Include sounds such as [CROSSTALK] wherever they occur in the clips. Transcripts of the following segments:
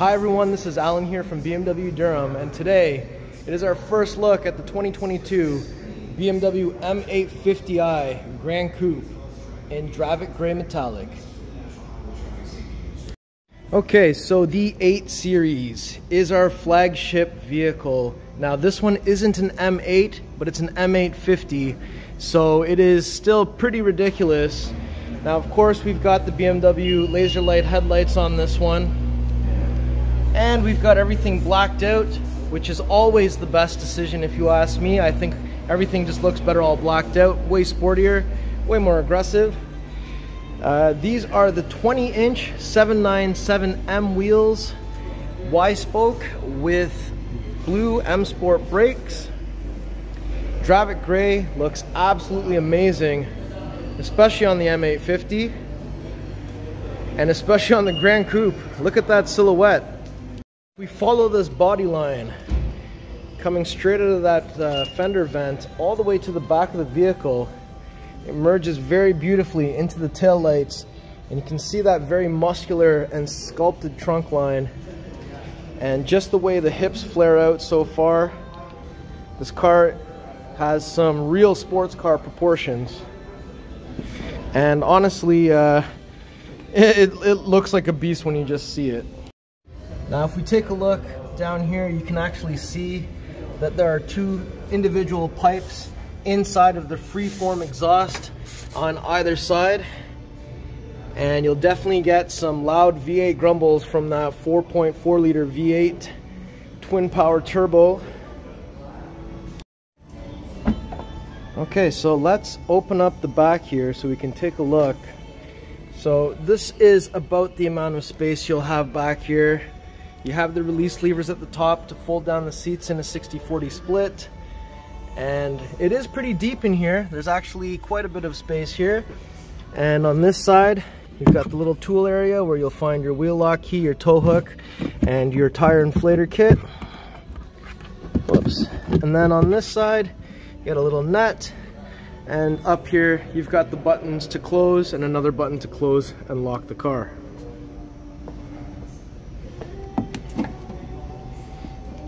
Hi everyone, this is Alan here from BMW Durham, and today it is our first look at the 2022 BMW M850i Gran Coupe in Dravit Grey Metallic. Okay, so the 8 Series is our flagship vehicle. Now this one isn't an M8, but it's an M850, so it is still pretty ridiculous. Now of course we've got the BMW laser light headlights on this one, and we've got everything blacked out, which is always the best decision if you ask me. I think everything just looks better all blacked out, way sportier, way more aggressive. Uh, these are the 20 inch 797M wheels, Y spoke with blue M Sport brakes. Dravit Gray looks absolutely amazing, especially on the M850 and especially on the Grand Coupe. Look at that silhouette. We follow this body line coming straight out of that uh, fender vent all the way to the back of the vehicle. It merges very beautifully into the tail lights and you can see that very muscular and sculpted trunk line. And just the way the hips flare out so far this car has some real sports car proportions. And honestly uh, [LAUGHS] it, it looks like a beast when you just see it now if we take a look down here, you can actually see that there are two individual pipes inside of the freeform exhaust on either side. And you'll definitely get some loud V8 grumbles from that 4.4 liter V8 twin power turbo. Okay, so let's open up the back here so we can take a look. So this is about the amount of space you'll have back here. You have the release levers at the top to fold down the seats in a 60-40 split. And it is pretty deep in here. There's actually quite a bit of space here. And on this side, you've got the little tool area where you'll find your wheel lock key, your tow hook, and your tire inflator kit. Whoops. And then on this side, you got a little nut. And up here, you've got the buttons to close and another button to close and lock the car.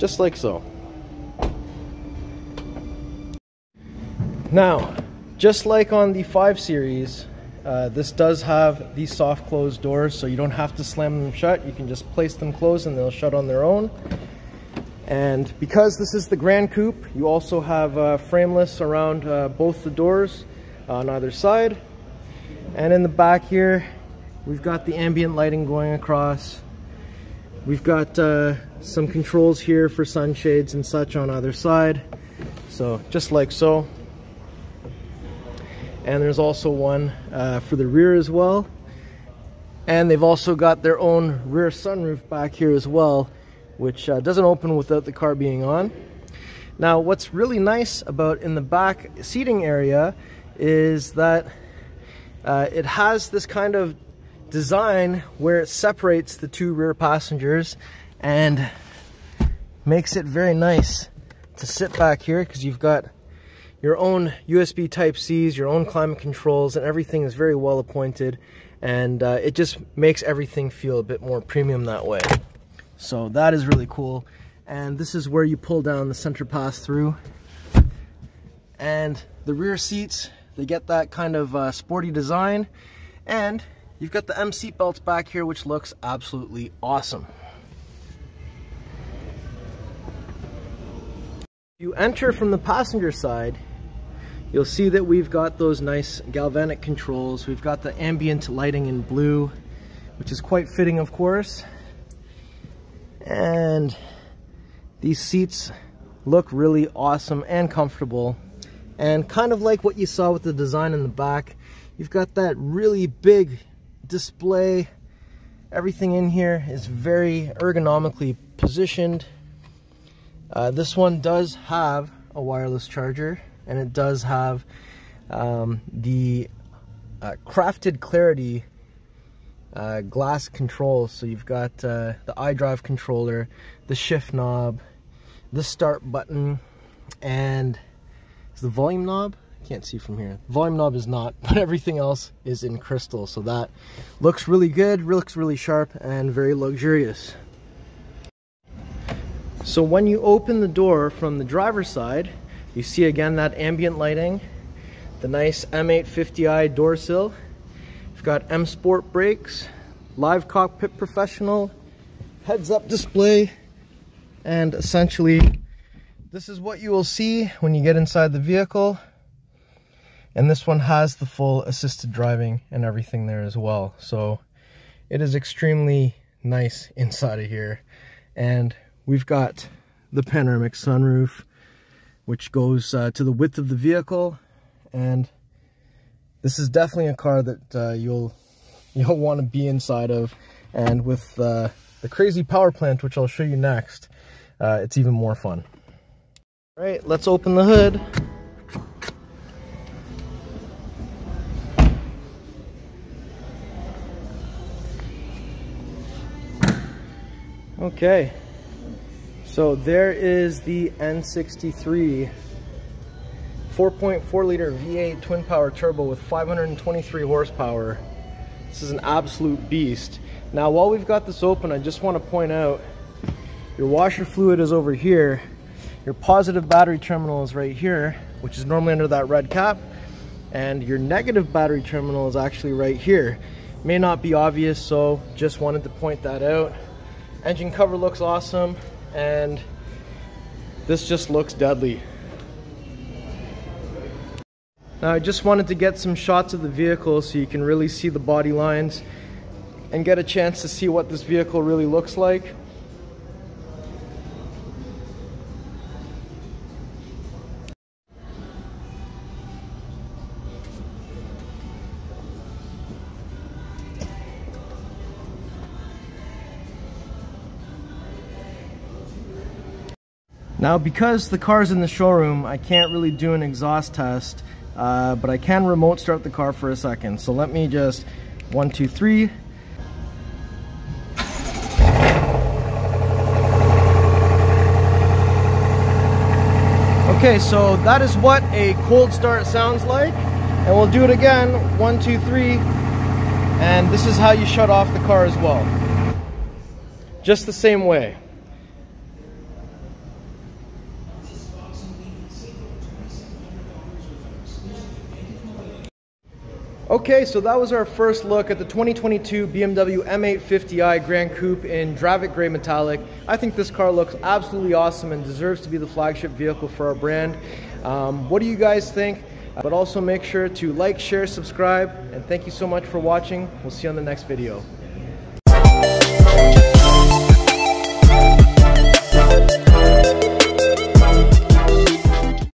Just like so. Now, just like on the 5 Series, uh, this does have these soft closed doors, so you don't have to slam them shut. You can just place them closed and they'll shut on their own. And because this is the Grand Coupe, you also have uh, frameless around uh, both the doors on either side. And in the back here, we've got the ambient lighting going across. We've got uh, some controls here for sunshades and such on either side. So just like so. And there's also one uh, for the rear as well. And they've also got their own rear sunroof back here as well, which uh, doesn't open without the car being on. Now, what's really nice about in the back seating area is that uh, it has this kind of design where it separates the two rear passengers and makes it very nice to sit back here because you've got your own USB type C's, your own climate controls, and everything is very well appointed. And uh, it just makes everything feel a bit more premium that way. So that is really cool. And this is where you pull down the center pass through. And the rear seats, they get that kind of uh, sporty design. And you've got the M seat belts back here, which looks absolutely awesome. you enter from the passenger side, you'll see that we've got those nice galvanic controls. We've got the ambient lighting in blue, which is quite fitting, of course. And these seats look really awesome and comfortable. And kind of like what you saw with the design in the back, you've got that really big display. Everything in here is very ergonomically positioned. Uh, this one does have a wireless charger and it does have um, the uh, crafted clarity uh, glass controls. So you've got uh, the iDrive controller, the shift knob, the start button, and the volume knob. Can't see from here. Volume knob is not, [LAUGHS] but everything else is in crystal. So that looks really good, looks really sharp, and very luxurious. So when you open the door from the driver's side, you see again that ambient lighting, the nice M850i door sill. We've got M Sport brakes, live cockpit professional, heads up display, and essentially this is what you will see when you get inside the vehicle. And this one has the full assisted driving and everything there as well. So it is extremely nice inside of here. And we've got the panoramic sunroof, which goes uh, to the width of the vehicle. And this is definitely a car that uh, you'll [LAUGHS] you'll want to be inside of. And with uh, the crazy power plant, which I'll show you next, uh, it's even more fun. All right, let's open the hood. Okay, so there is the N63 4.4 liter V8 twin power turbo with 523 horsepower. This is an absolute beast. Now while we've got this open, I just want to point out your washer fluid is over here. Your positive battery terminal is right here, which is normally under that red cap. And your negative battery terminal is actually right here. May not be obvious, so just wanted to point that out. Engine cover looks awesome and this just looks deadly. Now I just wanted to get some shots of the vehicle so you can really see the body lines and get a chance to see what this vehicle really looks like. Now because the car's in the showroom, I can't really do an exhaust test, uh, but I can remote start the car for a second. So let me just, one, two, three. Okay, so that is what a cold start sounds like. And we'll do it again, one, two, three. And this is how you shut off the car as well. Just the same way. Okay, so that was our first look at the 2022 BMW M850i Grand Coupe in Dravit Grey Metallic. I think this car looks absolutely awesome and deserves to be the flagship vehicle for our brand. Um, what do you guys think? But also make sure to like, share, subscribe, and thank you so much for watching. We'll see you on the next video.